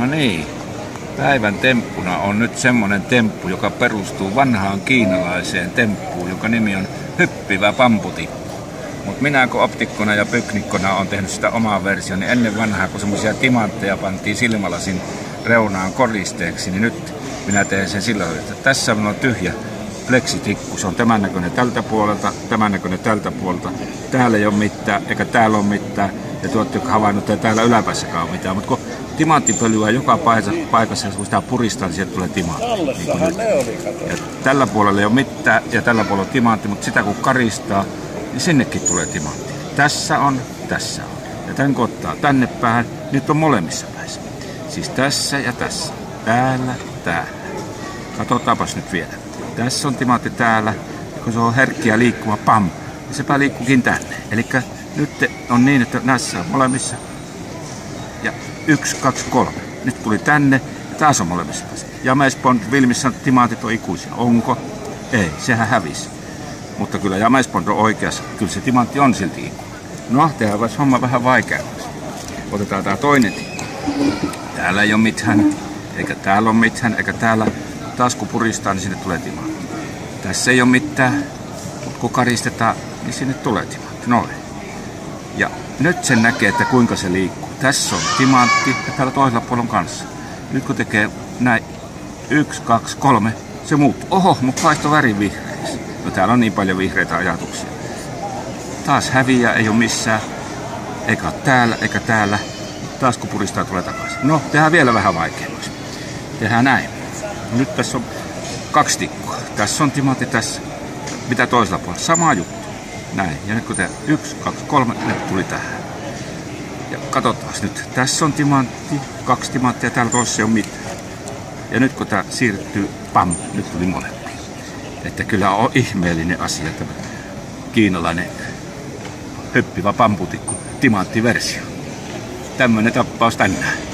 No niin, päivän temppuna on nyt semmonen temppu, joka perustuu vanhaan kiinalaiseen temppuun, joka nimi on hyppivä pamputikku. Mutta minä kun optikkona ja pyknikkona on tehnyt sitä omaa version, niin ennen vanhaa kun semmoisia timantteja pantiin silmälasin reunaan koristeeksi, niin nyt minä teen sen sillä tavalla, että tässä on tyhjä pleksitikku. Se on tämän näköinen tältä puolelta, tämän näköinen tältä puolelta. Täällä ei ole mitään, eikä täällä ole mitään. Ja te olette havainnut, että täällä yläpäässäkään ole mitään. Mutta kun timanttipölyä joka paikassa, paikassa kun sitä puristaa, niin sieltä tulee timantti. Niin ja tällä puolella ei ole mitään ja tällä puolella on timantti, mutta sitä kun karistaa, niin sinnekin tulee timantti. Tässä on, tässä on. Ja tämän kun ottaa tänne päähän, nyt on molemmissa päissä. Siis tässä ja tässä. Täällä, täällä. Katsotaanpas nyt vielä. Tässä on timantti täällä. Kun se on herkkiä liikkuva, pam, niin sepä liikkuukin tänne. Eli nyt on niin, että näissä on molemmissa. Ja yksi, kaksi, kolme. Nyt tuli tänne ja taas on molemmissa. James Bond Vilmissä timaatit on ikuisia. Onko? Ei, sehän hävisi. Mutta kyllä James Bond on oikeassa. Kyllä se timantti on silti ikuinen. No, tehdään vaikka homma vähän vaikeammaksi. Otetaan tää toinen tikku. Täällä ei ole mitään, eikä täällä ole mitään, eikä täällä. Taas kun puristaa, niin sinne tulee timantti. Tässä ei ole mitään, mutta kun karistetaan, niin sinne tulee timantti. Noin. Ja nyt sen näkee, että kuinka se liikkuu. Tässä on timantti ja täällä toisella puolella on kanssa. Nyt kun tekee näin, yksi, kaksi, kolme, se muuttuu. Oho, mutta vaihtoi värin vihreäksi. No täällä on niin paljon vihreitä ajatuksia. Taas häviää, ei ole missään. Eikä ole täällä, eikä täällä. Taas kun puristaa, tulee takaisin. No, tehdään vielä vähän vaikeammaksi. Tehdään näin. Nyt tässä on kaksi tikkua. Tässä on timantti tässä. Mitä toisella puolella? Sama juttu. Näin. Ja nyt kun te yksi, kaksi, kolme, nyt tuli tähän. Ja katsotaan nyt. Tässä on timantti, kaksi timanttia, täällä toisessa ei ole mitään. Ja nyt kun tämä siirtyy, pam, nyt tuli molempia. Että kyllä on ihmeellinen asia tämä kiinalainen höppivä pamputikku, timanttiversio. Tämmöinen tappaus tänään.